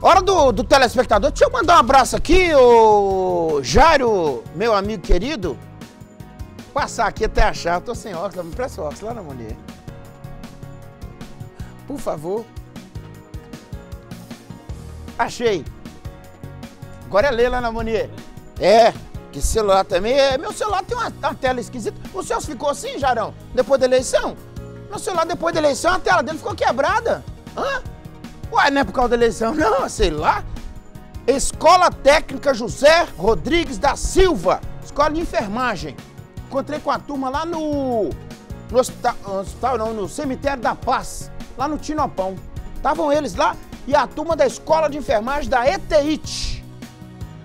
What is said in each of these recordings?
Hora do, do telespectador. Deixa eu mandar um abraço aqui, ô Jairo, meu amigo querido. Passar aqui até achar. Tô sem óculos, me presta óculos lá na mulher. Por favor. Achei. Agora é ler lá na Monier. É, que celular também. É, meu celular tem uma, uma tela esquisita. O seu ficou assim, Jarão? Depois da eleição? Meu celular, depois da eleição, a tela dele ficou quebrada. Hã? Ué, não é por causa da eleição, não, sei lá. Escola Técnica José Rodrigues da Silva, escola de enfermagem. Encontrei com a turma lá no, no hospital, hospital não, no cemitério da Paz, lá no Tinopão. Estavam eles lá e a turma da escola de enfermagem da ETIT,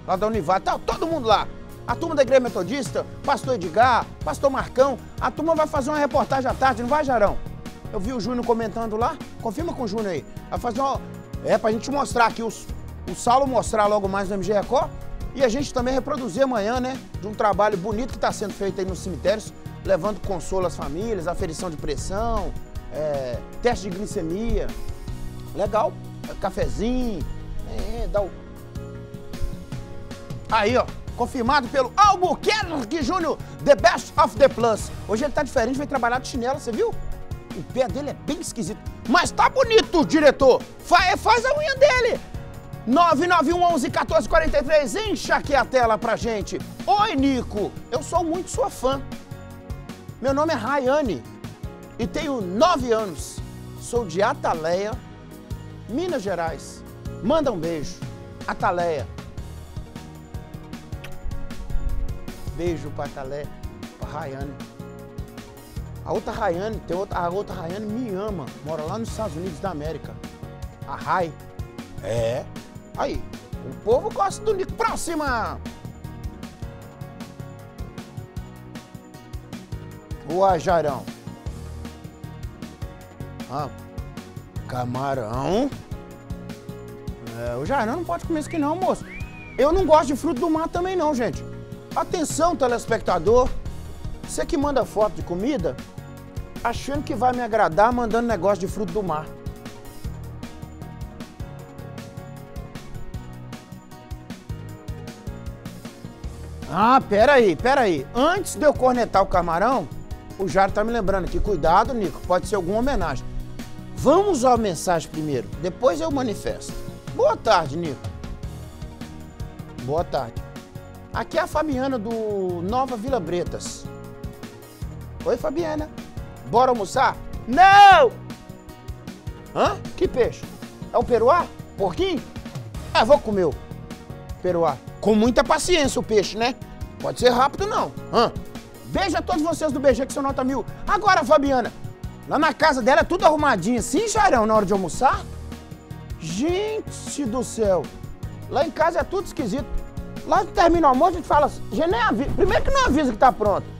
lá da Univado, tá todo mundo lá. A turma da Igreja Metodista, pastor Edgar, pastor Marcão, a turma vai fazer uma reportagem à tarde, não vai, Jarão? Eu vi o Júnior comentando lá. Confirma com o Júnior aí. Vai fazer uma. É pra gente mostrar aqui, os, o Saulo mostrar logo mais no MG Record. E a gente também reproduzir amanhã, né? De um trabalho bonito que está sendo feito aí nos cemitérios, levando consolo às famílias, aferição de pressão, é, teste de glicemia. Legal. Cafezinho. É, dá o. Aí, ó. Confirmado pelo Albuquerque Júnior, The Best of the Plus. Hoje ele tá diferente, veio trabalhar de chinelo, você viu? O pé dele é bem esquisito. Mas tá bonito, diretor. Faz, faz a unha dele. 991111443, encha aqui a tela pra gente. Oi, Nico. Eu sou muito sua fã. Meu nome é Rayane e tenho 9 anos. Sou de Ataleia, Minas Gerais. Manda um beijo. Ataleia. Beijo pra Ataleia, pra Rayane. A outra Rayane, tem outra, a outra Rayane me ama, mora lá nos Estados Unidos da América. A Ray. É. Aí, o povo gosta do Nico. Próxima! O Ajarão. Ah, camarão. É, o Jairão não pode comer isso aqui não, moço. Eu não gosto de fruto do mar também não, gente. Atenção, telespectador. Você que manda foto de comida, achando que vai me agradar mandando negócio de fruto do mar. Ah, peraí, peraí. Antes de eu cornetar o camarão, o Jairo tá me lembrando aqui. Cuidado, Nico, pode ser alguma homenagem. Vamos à mensagem primeiro, depois eu manifesto. Boa tarde, Nico. Boa tarde. Aqui é a Fabiana do Nova Vila Bretas. Oi, Fabiana. Bora almoçar? Não! Hã? Que peixe? É o peruá? Porquinho? Ah, vou comer o peruá. Com muita paciência o peixe, né? Pode ser rápido não. Hã? Beijo a todos vocês do BG que são nota mil. Agora, Fabiana, lá na casa dela é tudo arrumadinho assim, Jairão, na hora de almoçar? Gente do céu. Lá em casa é tudo esquisito. Lá termina o almoço, a gente fala assim, já nem avisa. Primeiro que não avisa que tá pronto.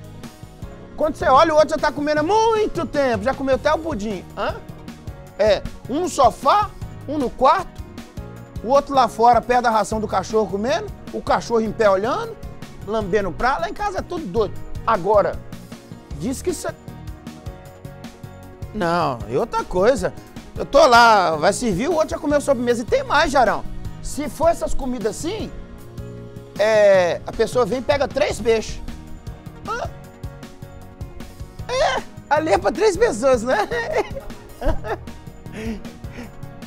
Quando você olha, o outro já tá comendo há muito tempo, já comeu até o pudim. Hã? É, um no sofá, um no quarto, o outro lá fora, perto da ração do cachorro comendo, o cachorro em pé olhando, lambendo o prato. Lá em casa é tudo doido. Agora, diz que isso é... Não, e outra coisa. Eu tô lá, vai servir, o outro já comeu sobremesa. E tem mais, Jarão. Se for essas comidas assim, é, a pessoa vem e pega três peixes. Ali é três pessoas, né?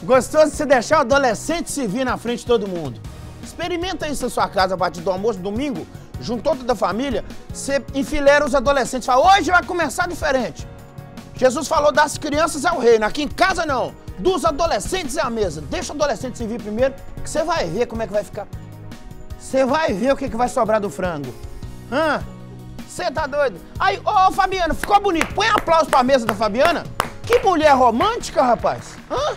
Gostoso você deixar o adolescente se vir na frente de todo mundo. Experimenta isso na sua casa a partir do almoço, domingo, juntou toda a família, você enfileira os adolescentes, fala, hoje vai começar diferente. Jesus falou das crianças ao reino, aqui em casa não, dos adolescentes é a mesa. Deixa o adolescente se vir primeiro, que você vai ver como é que vai ficar. Você vai ver o que, que vai sobrar do frango. Hã? Você tá doido? Aí, ô, Fabiana, ficou bonito. Põe aplauso pra mesa da Fabiana. Que mulher romântica, rapaz. Hã?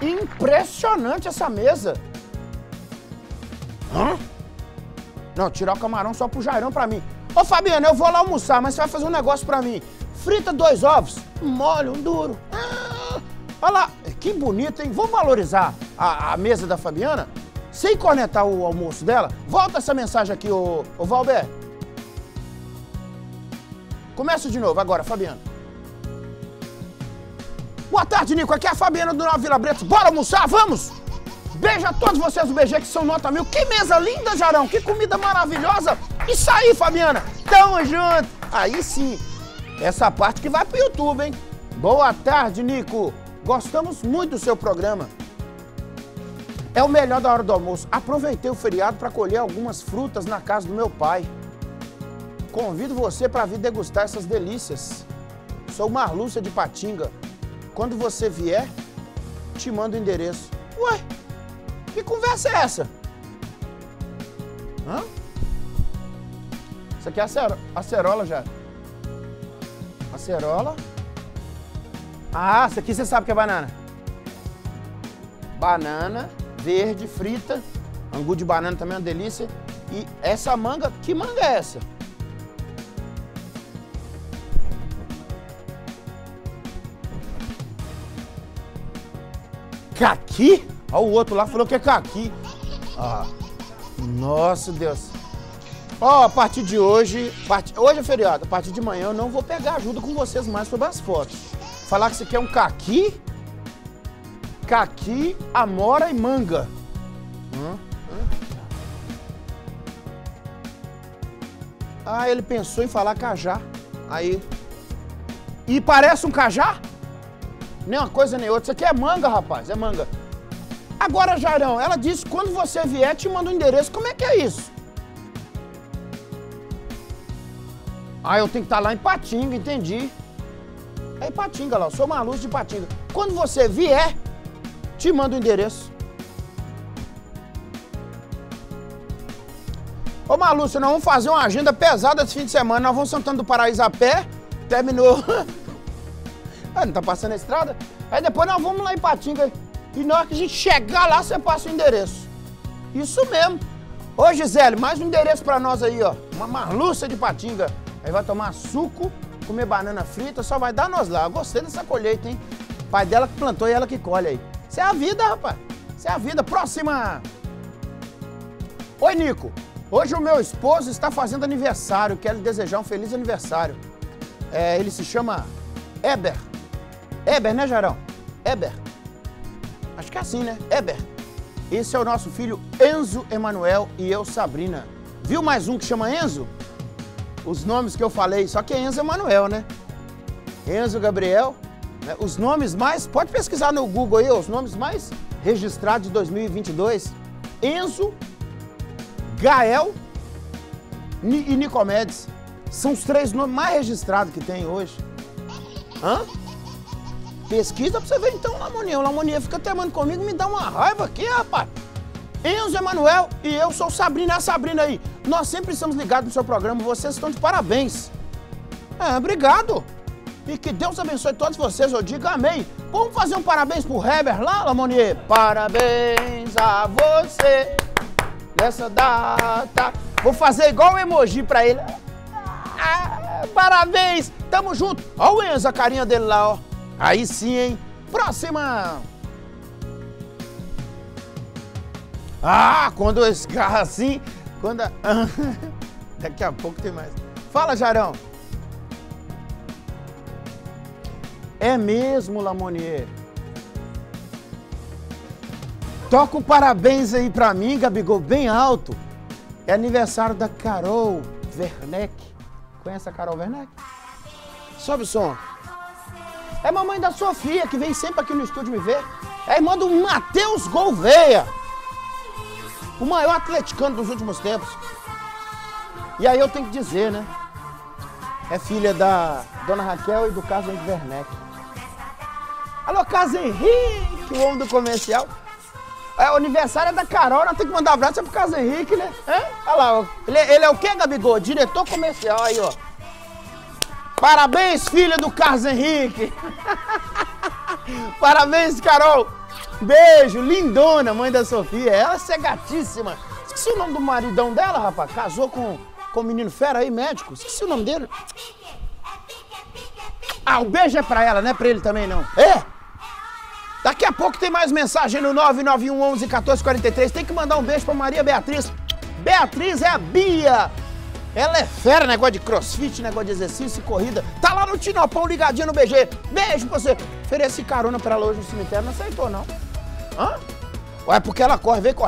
Impressionante essa mesa. Hã? Não, tirar o camarão só pro Jairão pra mim. Ô Fabiana, eu vou lá almoçar, mas você vai fazer um negócio pra mim. Frita dois ovos, molho, um duro. Ah, olha lá, que bonito, hein? Vamos valorizar a, a, mesa da Fabiana? Sem cornetar o almoço dela? Volta essa mensagem aqui, ô, ô Valber. Começa de novo agora, Fabiano. Boa tarde, Nico. Aqui é a Fabiana do Nova Vila Bretos. Bora almoçar, vamos? Beijo a todos vocês do BG que são nota mil. Que mesa linda, Jarão. Que comida maravilhosa. Isso aí, Fabiana. Tamo junto. Aí sim. Essa parte que vai pro YouTube, hein? Boa tarde, Nico. Gostamos muito do seu programa. É o melhor da hora do almoço. Aproveitei o feriado para colher algumas frutas na casa do meu pai. Convido você para vir degustar essas delícias. Sou Marlúcia de Patinga. Quando você vier, te mando o endereço. Ué, que conversa é essa? Hã? Isso aqui é acerola já. Acerola. Ah, isso aqui você sabe que é banana. Banana verde, frita. Angu de banana também é uma delícia. E essa manga, que manga é essa? Caqui? Olha o outro lá falou que é caqui. Ah, nossa Deus. Ó, oh, a partir de hoje, part... hoje é feriado, a partir de manhã eu não vou pegar ajuda com vocês mais sobre as fotos. Falar que aqui é um caqui, caqui, amora e manga. Hum? Ah, ele pensou em falar cajá. Aí. E parece um cajá? Nem uma coisa nem outra. Isso aqui é manga, rapaz. É manga. Agora, Jarão, ela disse quando você vier, te manda o um endereço. Como é que é isso? Ah, eu tenho que estar lá em Patinga, entendi. É em Patinga lá, eu sou Marluz de Patinga. Quando você vier, te manda o endereço. Ô Malúcia, nós vamos fazer uma agenda pesada esse fim de semana. Nós vamos Santana do Paraíso a pé. Terminou. ah, não tá passando a estrada? Aí depois nós vamos lá em Patinga. E na hora que a gente chegar lá, você passa o endereço. Isso mesmo. Ô Gisele, mais um endereço pra nós aí, ó. Uma marluça de Patinga. Aí vai tomar suco, comer banana frita, só vai dar nós lá. Eu gostei dessa colheita, hein? Pai dela que plantou e ela que colhe aí. Isso é a vida, rapaz. Isso é a vida. Próxima. Oi, Nico. Hoje o meu esposo está fazendo aniversário. Quero lhe desejar um feliz aniversário. É, ele se chama Eber. Eber, né, Jarão? Eber. Acho que é assim, né? Eber. Esse é o nosso filho Enzo Emanuel e eu, Sabrina. Viu mais um que chama Enzo? Os nomes que eu falei, só que é Enzo Emanuel, né? Enzo Gabriel né? Os nomes mais, pode pesquisar no Google aí, os nomes mais registrados de 2022. Enzo, Gael e Nicomedes. São os três nomes mais registrados que tem hoje. Hã? Pesquisa pra você ver então, Lamonia. O Lamonia fica temando comigo, me dá uma raiva aqui, rapaz. Enzo Emanuel e eu sou Sabrina, a Sabrina aí. Nós sempre estamos ligados no seu programa, vocês estão de parabéns. É, obrigado. E que Deus abençoe todos vocês, eu digo amém. Vamos fazer um parabéns pro Heber lá, Lamonier? Parabéns a você nessa data. Vou fazer igual o emoji pra ele. Ah, parabéns, tamo junto. Olha o Enzo, a carinha dele lá, ó. Aí sim, hein? Próxima. Ah, quando eu escarro assim, quando... A... Daqui a pouco tem mais. Fala, Jarão. É mesmo, Lamonier. Toca um parabéns aí pra mim, Gabigol, bem alto. É aniversário da Carol Werneck. Conhece a Carol Werneck? Sobe o som. É mamãe da Sofia, que vem sempre aqui no estúdio me ver. É irmã do Matheus Gouveia. O maior atleticano dos últimos tempos. E aí eu tenho que dizer, né? É filha da Dona Raquel e do Carlos Werneck. Alô, Carlos Henrique, o homem do comercial. É, o aniversário é da Carol, nós temos que mandar um abraço pro Carlos Henrique, né? É? Olha lá, ele, ele é o quê, Gabigol? Diretor comercial aí, ó. Parabéns, filha do Carlos Henrique. Parabéns, Carol. Beijo, lindona, mãe da Sofia. Ela é gatíssima. Esqueci o nome do maridão dela, rapaz. Casou com, com o menino fera aí, médico. Esqueci o nome dele. Ah, o beijo é pra ela, não é pra ele também, não. É? Daqui a pouco tem mais mensagem no 991 11 1443. Tem que mandar um beijo pra Maria Beatriz. Beatriz é a Bia. Ela é fera, negócio de crossfit, negócio de exercício e corrida. Tá lá no Tinopão ligadinho no BG. Beijo pra você. Ofereci carona pra ela hoje no cemitério, não aceitou, não. Hã? Ou é porque ela corre, vem correndo.